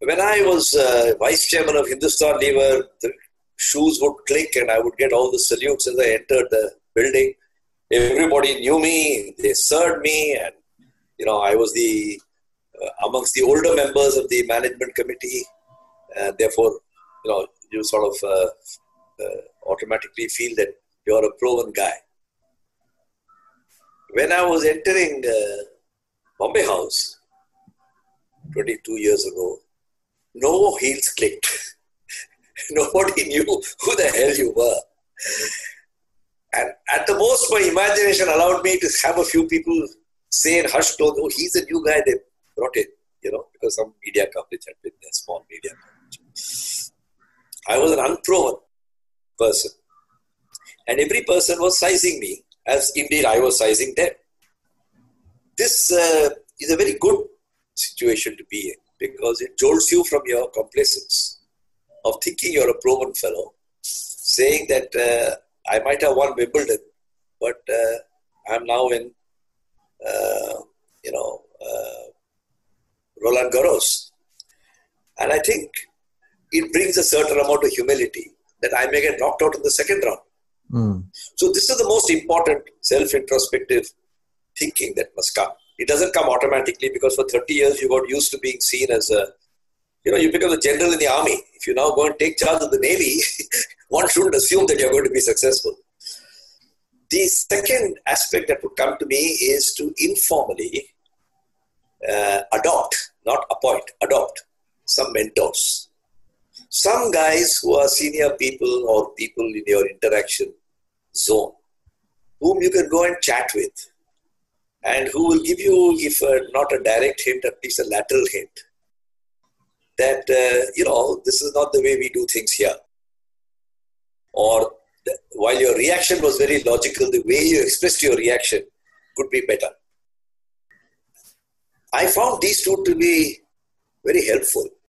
when I was uh, vice chairman of Hindustan Lever, the shoes would click and I would get all the salutes as I entered the building. Everybody knew me, they served me, and you know I was the uh, amongst the older members of the management committee. Uh, therefore, you know you sort of uh, uh, automatically feel that you're a proven guy. When I was entering uh, Bombay House 22 years ago, no heels clicked. Nobody knew who the hell you were. And at the most, my imagination allowed me to have a few people say in hushed tones, oh, he's a new guy they brought in, you know, because some media coverage had been there, small media coverage. I was an unproven person. And every person was sizing me, as indeed I was sizing them. This uh, is a very good situation to be in because it jolts you from your complacence of thinking you're a proven fellow, saying that uh, I might have won Wimbledon, but uh, I'm now in, uh, you know, uh, Roland Garros. And I think it brings a certain amount of humility that I may get knocked out in the second round. Mm. So this is the most important self-introspective thinking that must come. It doesn't come automatically because for 30 years you got used to being seen as a, you know, you become a general in the army. If you now go and take charge of the navy, one shouldn't assume that you're going to be successful. The second aspect that would come to me is to informally uh, adopt, not appoint, adopt some mentors. Some guys who are senior people or people in your interaction zone, whom you can go and chat with and who will give you, if uh, not a direct hint, at least a lateral hint that, uh, you know, this is not the way we do things here. Or while your reaction was very logical, the way you expressed your reaction could be better. I found these two to be very helpful.